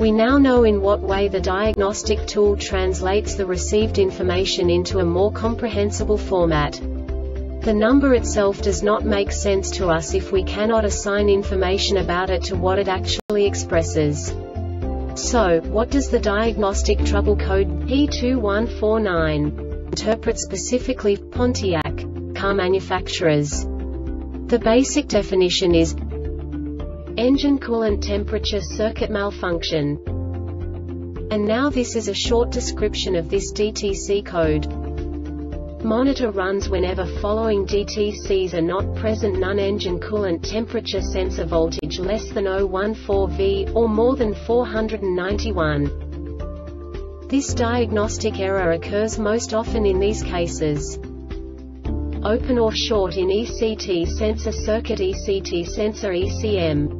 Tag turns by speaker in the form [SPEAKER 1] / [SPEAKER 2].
[SPEAKER 1] We now know in what way the diagnostic tool translates the received information into a more comprehensible format. The number itself does not make sense to us if we cannot assign information about it to what it actually expresses. So, what does the diagnostic trouble code P2149 interpret specifically Pontiac car manufacturers? The basic definition is engine coolant temperature circuit malfunction. And now this is a short description of this DTC code. Monitor runs whenever following DTCs are not present non-engine coolant temperature sensor voltage less than 014 V, or more than 491. This diagnostic error occurs most often in these cases. Open or short in ECT sensor circuit ECT sensor ECM.